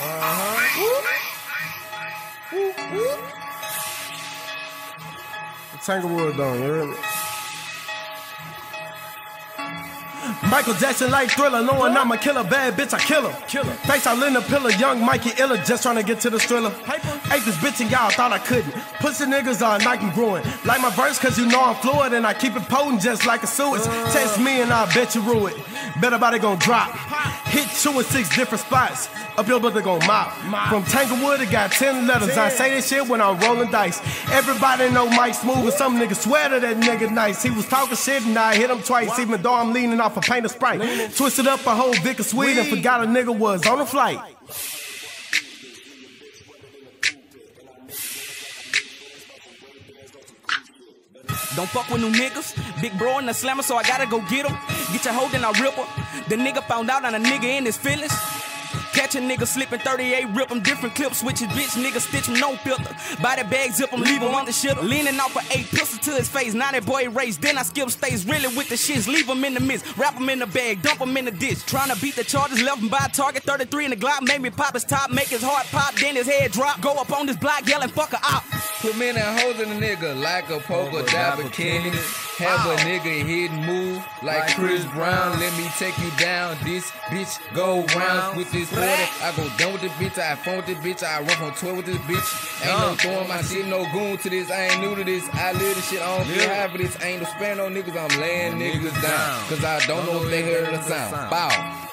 Uh-huh. Whoop. Tanglewood you me? Michael Jackson like thriller, knowing I'm a killer, bad bitch, I kill him. Killer. Face I in the pillar, young Mikey Iller, just trying to get to the thriller. Paper. Ate this bitch and y'all thought I couldn't. Pussy niggas are Nike growing. Like my verse, cause you know I'm fluid and I keep it potent just like a Suez. Uh. Test me and I bet you rue it. Better about it gonna drop. Hit two in six different spots. Up your brother gon' mop. From Tanglewood, it got 10 letters. I say this shit when I'm rolling dice. Everybody know Mike Smooth, and some niggas swear to that nigga nice. He was talking shit and I hit him twice, even though I'm leaning off a paint of Sprite. Twisted up a whole Vic of Sweet and forgot a nigga was on a flight. Don't fuck with new niggas. Big bro in the slammer, so I gotta go get him. Get your hoe, then I rip her. The nigga found out on a nigga in his feelings. Catch a nigga slipping 38, rip him different clips, switch his bitch, nigga stitch him, no filter. Body bag, zip him, leave him on the shit. Leaning off of eight pistol to his face, now that boy raised. Then I skip stays really with the shits, leave him in the midst, wrap him in the bag, dump him in the ditch. Trying to beat the charges, left him by a target 33 in the Glock, made me pop his top, make his heart pop, then his head drop. Go up on this block, yelling, fuck her out. Put men and hoes in a nigga like a poker dab bikini. Have a nigga hidden move like Chris Brown. Let me take you down. This bitch go round with this 40. I go down with this bitch. I phone with this bitch. I run from 12 with this bitch. Ain't no throwing my shit, no goon to this. I ain't new to this. I live this shit. I don't feel high for this. I ain't no spare no niggas. I'm laying niggas down. Cause I don't know if they heard the sound. Bow.